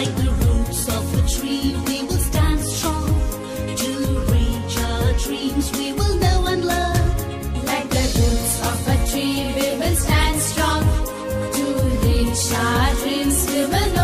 Like the roots of a tree, we will stand strong to reach our dreams. We will know and love. Like the roots of a tree, we will stand strong to reach our dreams. We will